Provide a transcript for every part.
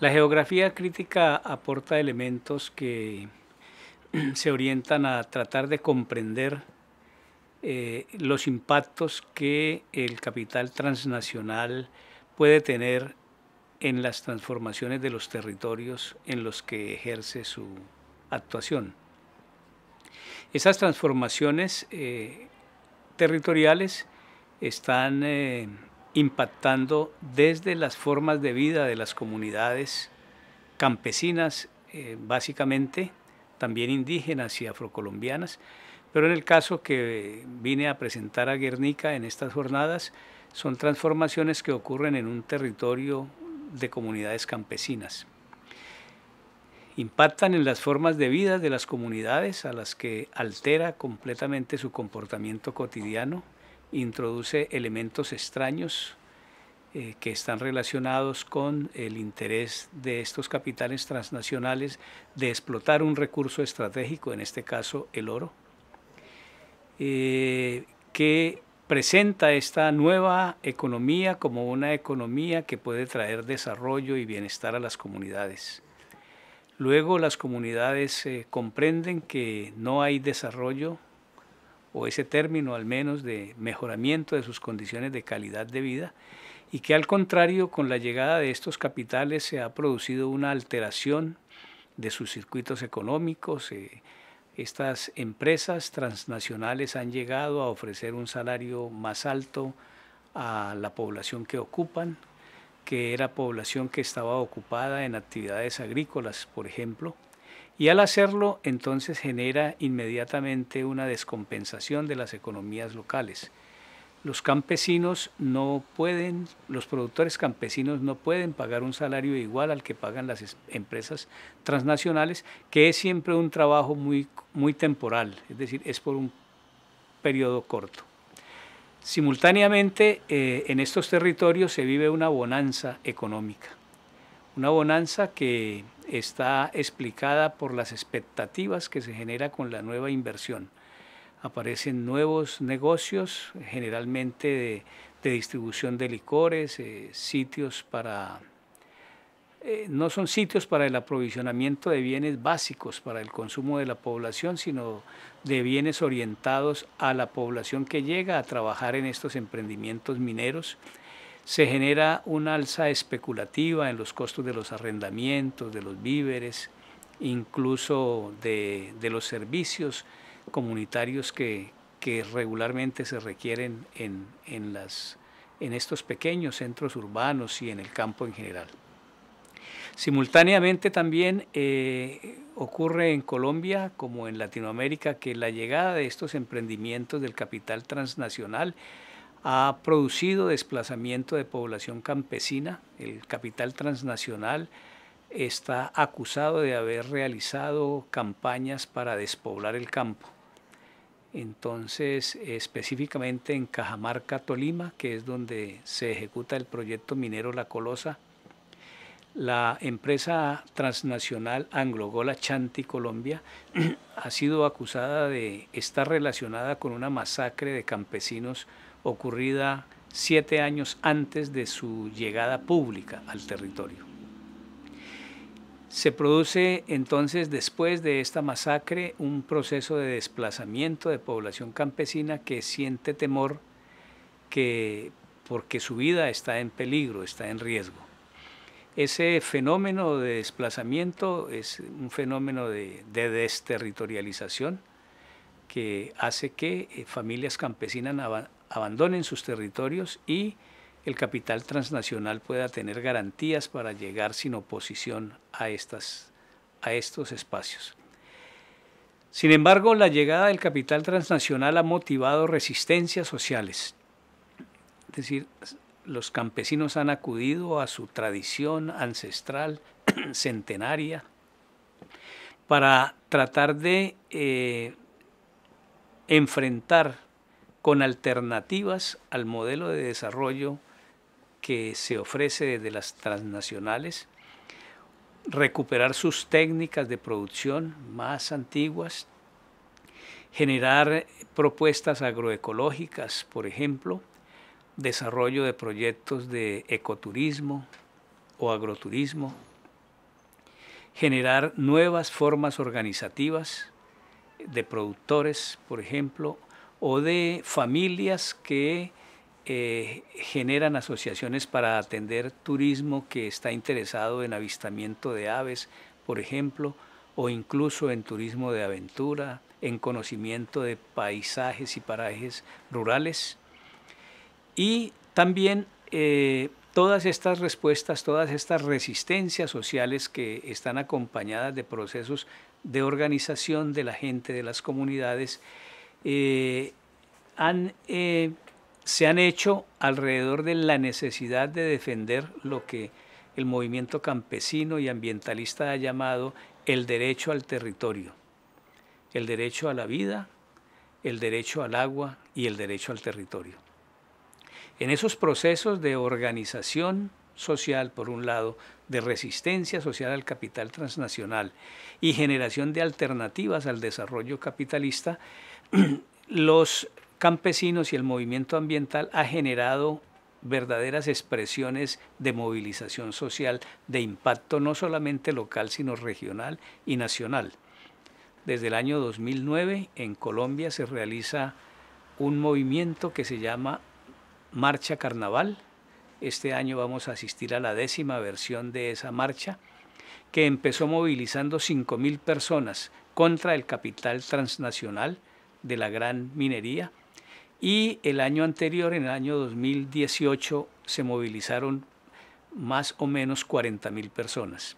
La geografía crítica aporta elementos que se orientan a tratar de comprender eh, los impactos que el capital transnacional puede tener en las transformaciones de los territorios en los que ejerce su actuación. Esas transformaciones eh, territoriales están eh, impactando desde las formas de vida de las comunidades campesinas, básicamente, también indígenas y afrocolombianas, pero en el caso que vine a presentar a Guernica en estas jornadas, son transformaciones que ocurren en un territorio de comunidades campesinas. Impactan en las formas de vida de las comunidades a las que altera completamente su comportamiento cotidiano, introduce elementos extraños eh, que están relacionados con el interés de estos capitales transnacionales de explotar un recurso estratégico, en este caso el oro, eh, que presenta esta nueva economía como una economía que puede traer desarrollo y bienestar a las comunidades. Luego las comunidades eh, comprenden que no hay desarrollo, o ese término al menos, de mejoramiento de sus condiciones de calidad de vida, y que al contrario, con la llegada de estos capitales se ha producido una alteración de sus circuitos económicos. Eh, estas empresas transnacionales han llegado a ofrecer un salario más alto a la población que ocupan, que era población que estaba ocupada en actividades agrícolas, por ejemplo, y al hacerlo entonces genera inmediatamente una descompensación de las economías locales los campesinos no pueden, los productores campesinos no pueden pagar un salario igual al que pagan las empresas transnacionales, que es siempre un trabajo muy, muy temporal, es decir, es por un periodo corto. Simultáneamente, eh, en estos territorios se vive una bonanza económica, una bonanza que está explicada por las expectativas que se genera con la nueva inversión aparecen nuevos negocios, generalmente de, distribución de licores, eh, sitios para... Eh, no son sitios para el aprovisionamiento de bienes básicos para el consumo de la población, sino de bienes orientados a la población que llega a trabajar en estos emprendimientos mineros. Se genera una alza especulativa en los costos de los arrendamientos, de los víveres, incluso de, de los servicios comunitarios que, regularmente se requieren en, las, en estos pequeños centros urbanos y en el campo en general. Simultáneamente también eh, ocurre en Colombia como en Latinoamérica que la llegada de estos emprendimientos del capital transnacional ha producido desplazamiento de población campesina. El capital transnacional está acusado de haber realizado campañas para despoblar el campo entonces, específicamente en Cajamarca, Tolima, que es donde se ejecuta el proyecto minero La Colosa, la empresa transnacional Anglogola Chanti Colombia ha sido acusada de estar relacionada con una masacre de campesinos ocurrida siete años antes de su llegada pública al territorio. Se produce entonces después de esta masacre un proceso de desplazamiento de población campesina que siente temor que porque su vida está en peligro, está en riesgo. Ese fenómeno de desplazamiento es un fenómeno de, de desterritorialización que hace que eh, familias campesinas abandonen sus territorios y el capital transnacional pueda tener garantías para llegar sin oposición a, estas, a estos espacios. Sin embargo, la llegada del capital transnacional ha motivado resistencias sociales. Es decir, los campesinos han acudido a su tradición ancestral, centenaria, para tratar de eh, enfrentar con alternativas al modelo de desarrollo que se ofrece desde las transnacionales, recuperar sus técnicas de producción más antiguas, generar propuestas agroecológicas, por ejemplo, desarrollo de proyectos de ecoturismo o agroturismo, generar nuevas formas organizativas de productores, por ejemplo, o de familias que eh, generan asociaciones para atender turismo que está interesado en avistamiento de aves, por ejemplo, o incluso en turismo de aventura, en conocimiento de paisajes y parajes rurales. Y también eh, todas estas respuestas, todas estas resistencias sociales que están acompañadas de procesos de organización de la gente, de las comunidades, eh, eh, se han hecho alrededor de la necesidad de defender lo que el movimiento campesino y ambientalista ha llamado el derecho al territorio, el derecho a la vida, el derecho al agua y el derecho al territorio. En esos procesos de organización social, por un lado, de resistencia social al capital transnacional y generación de alternativas al desarrollo capitalista, los campesinos y el movimiento ambiental ha generado verdaderas expresiones de movilización social de impacto no solamente local, sino regional y nacional. Desde el año 2009 en Colombia se realiza un movimiento que se llama Marcha Carnaval. Este año vamos a asistir a la décima versión de esa marcha, que empezó movilizando 5.000 personas contra el capital transnacional de la gran minería y el año anterior, en el año 2018, se movilizaron más o menos 40 mil personas.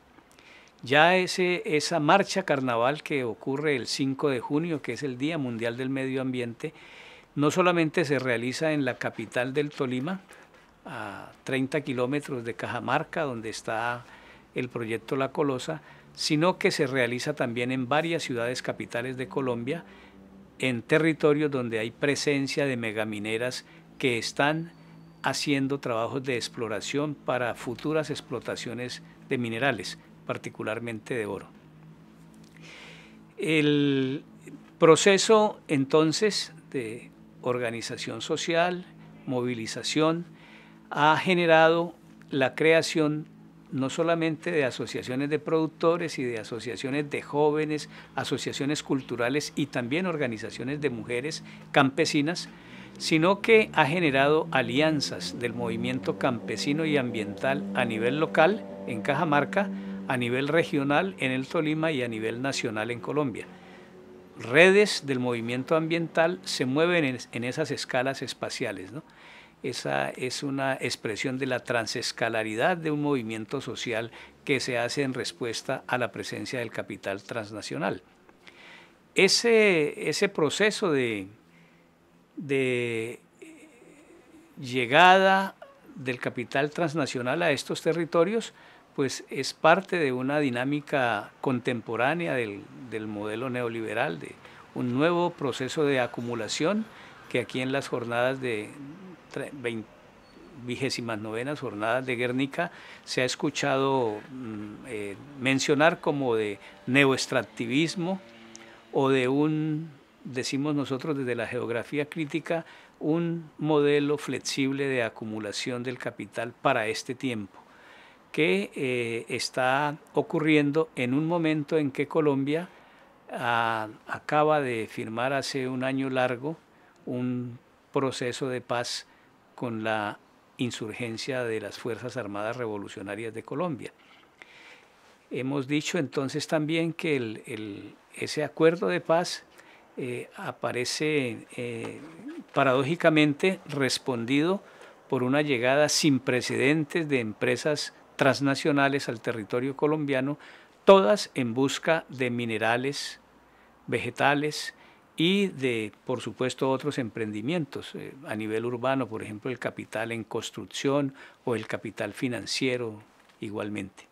Ya ese, esa marcha carnaval que ocurre el 5 de junio, que es el Día Mundial del Medio Ambiente, no solamente se realiza en la capital del Tolima, a 30 kilómetros de Cajamarca, donde está el proyecto La Colosa, sino que se realiza también en varias ciudades capitales de Colombia, en territorios donde hay presencia de megamineras que están haciendo trabajos de exploración para futuras explotaciones de minerales, particularmente de oro. El proceso entonces de organización social, movilización, ha generado la creación no solamente de asociaciones de productores y de asociaciones de jóvenes, asociaciones culturales y también organizaciones de mujeres campesinas, sino que ha generado alianzas del movimiento campesino y ambiental a nivel local en Cajamarca, a nivel regional en el Tolima y a nivel nacional en Colombia. Redes del movimiento ambiental se mueven en, esas escalas espaciales. Esa es una expresión de la transescalaridad de un movimiento social que se hace en respuesta a la presencia del capital transnacional. Ese, proceso de llegada del capital transnacional a estos territorios, pues es parte de una dinámica contemporánea del, del modelo neoliberal, de un nuevo proceso de acumulación que aquí en las jornadas de, vigésimas novenas jornadas de Guernica se ha escuchado mm, eh, mencionar como de neoextractivismo o de un, decimos nosotros desde la geografía crítica, un modelo flexible de acumulación del capital para este tiempo, que eh, está ocurriendo en un momento en que Colombia ah, acaba de firmar hace un año largo un proceso de paz con la insurgencia de las Fuerzas Armadas Revolucionarias de Colombia. Hemos dicho entonces también que ese acuerdo de paz eh, aparece eh, paradójicamente respondido por una llegada sin precedentes de empresas transnacionales al territorio colombiano, todas en busca de minerales, vegetales, y de, por supuesto, otros emprendimientos eh, a nivel urbano, por ejemplo, el capital en construcción o el capital financiero igualmente.